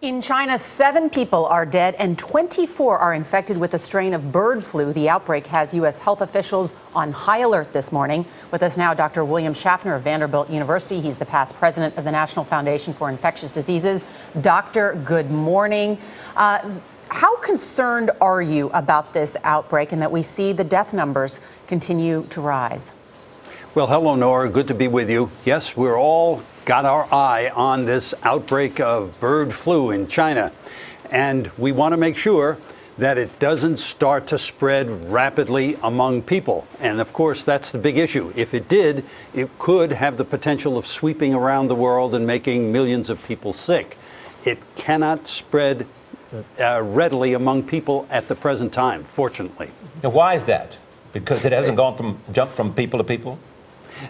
In China, seven people are dead and 24 are infected with a strain of bird flu. The outbreak has U.S. health officials on high alert this morning. With us now, Dr. William Schaffner of Vanderbilt University. He's the past president of the National Foundation for Infectious Diseases. Doctor, good morning. Uh, how concerned are you about this outbreak and that we see the death numbers continue to rise? Well, hello, Nora. Good to be with you. Yes, we're all got our eye on this outbreak of bird flu in China. And we want to make sure that it doesn't start to spread rapidly among people. And of course, that's the big issue. If it did, it could have the potential of sweeping around the world and making millions of people sick. It cannot spread uh, readily among people at the present time, fortunately. Now, why is that? Because it hasn't gone from jump from people to people?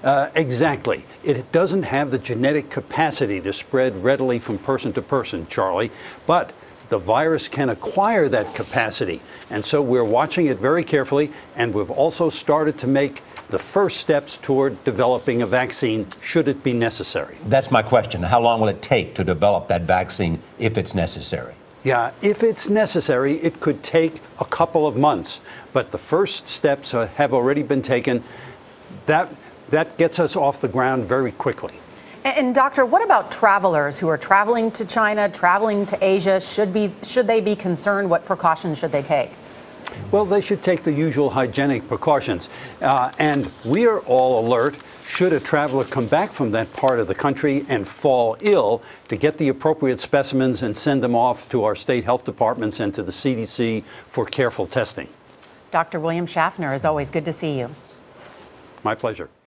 Uh, exactly. It doesn't have the genetic capacity to spread readily from person to person, Charlie, but the virus can acquire that capacity. And so we're watching it very carefully, and we've also started to make the first steps toward developing a vaccine should it be necessary. That's my question. How long will it take to develop that vaccine if it's necessary? Yeah, if it's necessary, it could take a couple of months. But the first steps have already been taken. That that gets us off the ground very quickly. And, doctor, what about travelers who are traveling to China, traveling to Asia? Should be should they be concerned? What precautions should they take? Well, they should take the usual hygienic precautions. Uh, and we are all alert should a traveler come back from that part of the country and fall ill to get the appropriate specimens and send them off to our state health departments and to the CDC for careful testing. Dr. William Schaffner, is always good to see you. My pleasure.